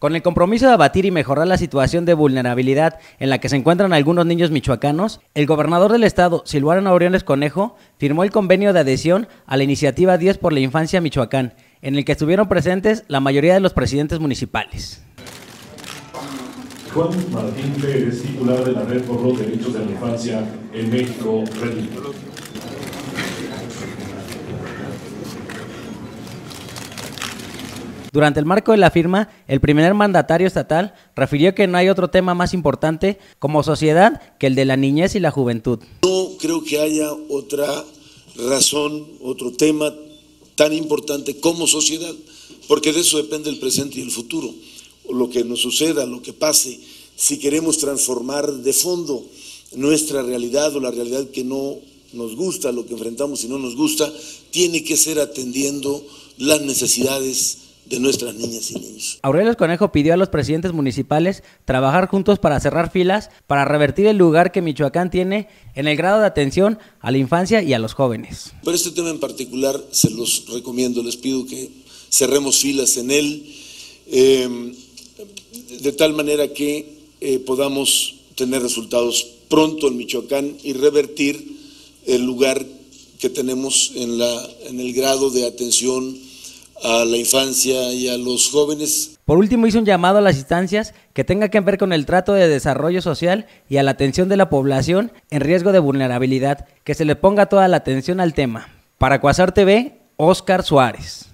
Con el compromiso de abatir y mejorar la situación de vulnerabilidad en la que se encuentran algunos niños michoacanos, el gobernador del estado, Silvano Aureoles Conejo, firmó el convenio de adhesión a la iniciativa 10 por la Infancia Michoacán, en el que estuvieron presentes la mayoría de los presidentes municipales. Juan Martín Pérez, titular de la Red por los Derechos de la Infancia en México, Durante el marco de la firma, el primer mandatario estatal refirió que no hay otro tema más importante como sociedad que el de la niñez y la juventud. No creo que haya otra razón, otro tema tan importante como sociedad, porque de eso depende el presente y el futuro. Lo que nos suceda, lo que pase, si queremos transformar de fondo nuestra realidad o la realidad que no nos gusta, lo que enfrentamos y no nos gusta, tiene que ser atendiendo las necesidades de nuestras niñas y niños. Aurelio Conejo pidió a los presidentes municipales trabajar juntos para cerrar filas, para revertir el lugar que Michoacán tiene en el grado de atención a la infancia y a los jóvenes. Por este tema en particular se los recomiendo, les pido que cerremos filas en él, em, de tal manera que eh, podamos tener resultados pronto en Michoacán y revertir el lugar que tenemos en, la, en el grado de atención a la infancia y a los jóvenes. Por último, hizo un llamado a las instancias que tenga que ver con el trato de desarrollo social y a la atención de la población en riesgo de vulnerabilidad, que se le ponga toda la atención al tema. Para Cuasar TV, Oscar Suárez.